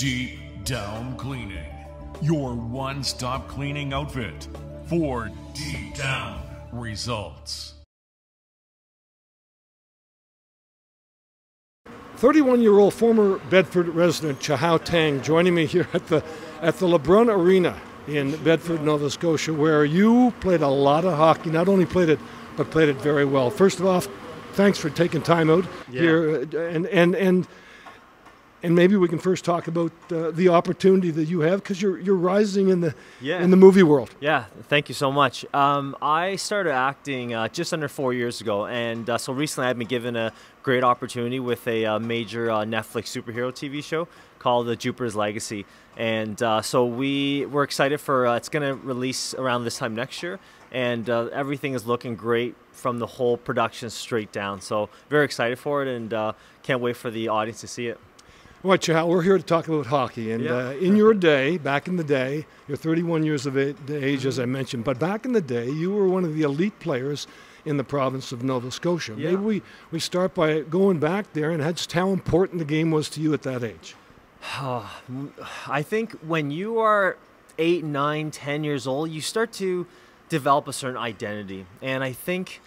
Deep Down Cleaning, your one stop cleaning outfit for deep down results. 31-year-old former Bedford resident Chia-Hao Tang joining me here at the at the LeBrun Arena in Bedford, Nova Scotia, where you played a lot of hockey. Not only played it, but played it very well. First of all, thanks for taking time out Yeah. here, uh, and and and and maybe we can first talk about uh, the opportunity that you have because you're you're rising in the Yeah. in the movie world. Yeah, thank you so much. Um, I started acting uh, just under four years ago, and uh, so recently I've been given a great opportunity with a uh, major uh, Netflix superhero TV show called The Jupiter's Legacy, and uh, so we we're excited for uh, it's going to release around this time next year, and uh, everything is looking great from the whole production straight down. So very excited for it, and uh, can't wait for the audience to see it. Well, Chia-Hao, we're here to talk about hockey. And Yeah. uh, in your day, back in the day, you're 31 years of age, as I mentioned, but back in the day, you were one of the elite players in the province of Nova Scotia. Yeah. Maybe we, we start by going back there and that's how important the game was to you at that age. I think when you are eight, nine, ten years old, you start to develop a certain identity. And I think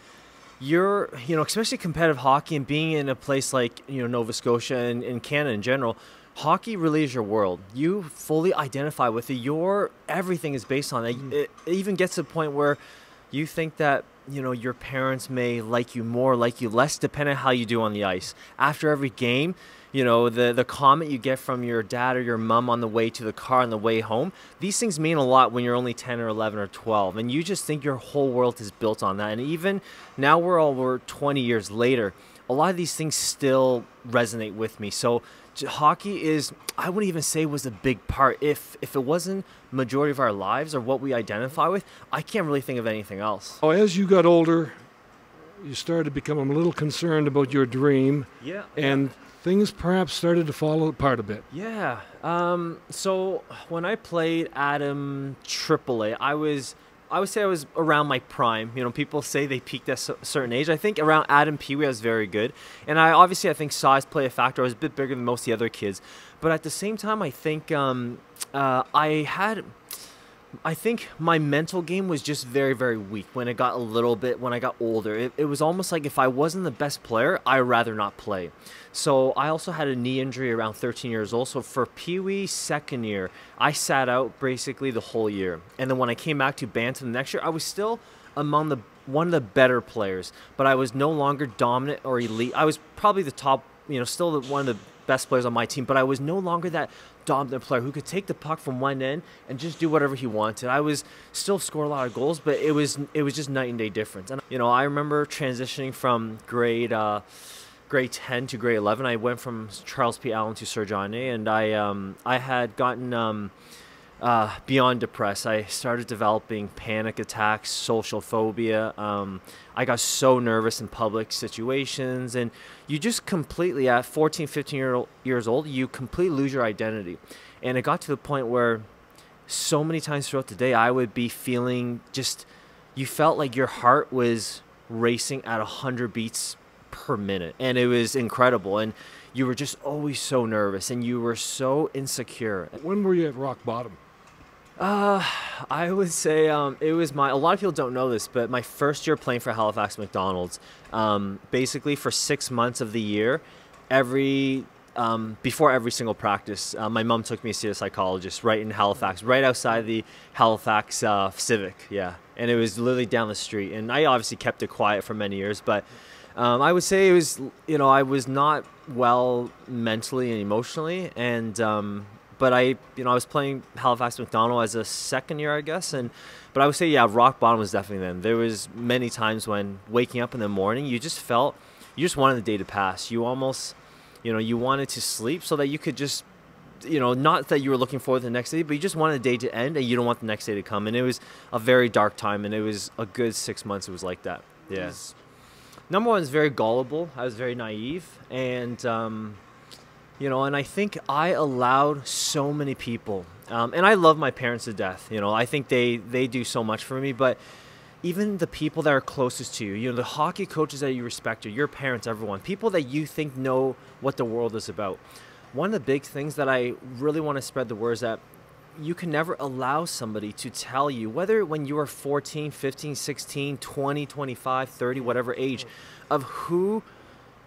you're, you know, especially competitive hockey and being in a place like, you know, Nova Scotia and, and Canada in general, hockey really is your world. You fully identify with it. Your everything is based on it. It, it even gets to the point where you think that you know your parents may like you more like you less depending on how you do on the ice. After every game you know the the comment you get from your dad or your mom on the way to the car on the way home these things mean a lot when you're only 10 or 11 or 12 and you just think your whole world is built on that. And even now we're over 20 years later a lot of these things still resonate with me. So hockey is i wouldn't even say was a big part if if it wasn't majority of our lives or what we identify with i can't really think of anything else Oh, as you got older, you started to become a little concerned about your dream, yeah and things perhaps started to fall apart a bit. Yeah. Um, so when I played Atom AAA, I was, I would say I was around my prime. You know, people say they peaked at a certain age. I think around Atom Pee Wee I was very good, and I obviously I think size play a factor. I was a bit bigger than most of the other kids, but at the same time, I think um, uh, I had. I think my mental game was just very, very weak when it got a little bit, when I got older. It, it was almost like if I wasn't the best player, I'd rather not play. So I also had a knee injury around 13 years old. So for Pee Wee second year, I sat out basically the whole year. And then when I came back to Bantam the next year, I was still among the one of the better players, but I was no longer dominant or elite. I was probably the top, you know, still the, one of the best players on my team, but I was no longer that dominant player who could take the puck from one end and just do whatever he wanted. I was still score a lot of goals, but it was it was just night and day difference. And you know, I remember transitioning from grade uh, grade 10 to grade 11. I went from Charles P. Allen to Sir John A. And I um, I had gotten um, uh, beyond depressed. I started developing panic attacks, social phobia. Um, I got so nervous in public situations, and you just completely, at 14, 15 year, years old, you completely lose your identity. And it got to the point where so many times throughout the day, I would be feeling just, you felt like your heart was racing at 100 beats per minute. And it was incredible. And you were just always so nervous and you were so insecure. When were you at rock bottom? Uh, I would say um, it was my. A lot of people don't know this, but my first year playing for Halifax McDonald's. Um, basically, for six months of the year, every um, before every single practice, uh, my mom took me to see a psychologist right in Halifax, right outside the Halifax uh, Civic. Yeah, and it was literally down the street. And I obviously kept it quiet for many years, but um, I would say it was. You know, I was not well mentally and emotionally, and um, but I, you know, I was playing Halifax McDonald as a second year, I guess, and but I would say, yeah, rock bottom was definitely then. There was many times when waking up in the morning, you just felt, you just wanted the day to pass. You almost, you know, you wanted to sleep so that you could just, you know, not that you were looking forward to the next day, but you just wanted the day to end and you don't want the next day to come. And it was a very dark time, and it was a good six months. It was like that. Yeah. Number one is very gullible. I was very naive, and um, you know and i think i allowed so many people um, and i love my parents to death you know i think they they do so much for me but even the people that are closest to you you know the hockey coaches that you respect or your parents everyone people that you think know what the world is about. One of the big things that I really want to spread the word is that you can never allow somebody to tell you whether when you are 14 15 16 20 25 30 whatever age of who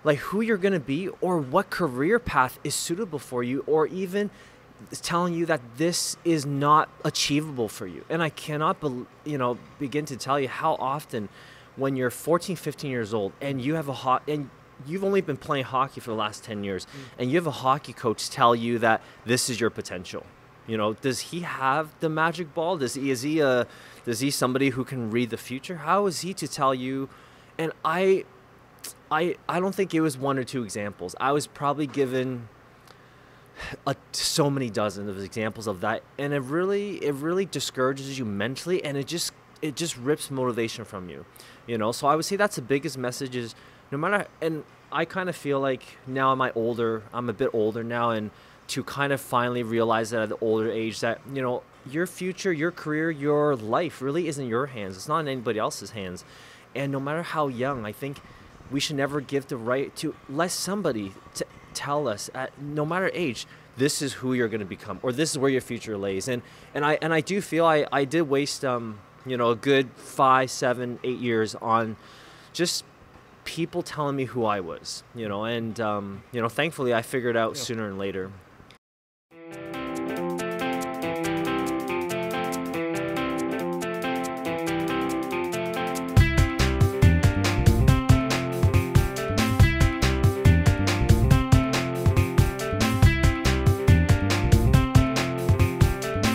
like who you're going to be or what career path is suitable for you or even telling you that this is not achievable for you and i cannot be, you know begin to tell you how often when you're 14 15 years old and you have a hot and you've only been playing hockey for the last 10 years mm. and you have a hockey coach tell you that this is your potential you know, does he have the magic ball? Does he is he a does he somebody who can read the future? How is he to tell you? And I I I don't think it was one or two examples. I was probably given a, so many dozens of examples of that and it really it really discourages you mentally and it just it just rips motivation from you you know? So i would say that's the biggest message is no matter and i kind of feel like now am i older i'm a bit older now and to kind of finally realize that at the older age that you know your future your career your life really isn't in your hands. It's not in anybody else's hands. And no matter how young i think we should never give the right to let somebody to tell us at no matter age this is who you're going to become or this is where your future lays and and i and i do feel i i did waste um you know a good five seven eight years on just people telling me who I was, you know, and um, you know, thankfully I figured out yeah. sooner and later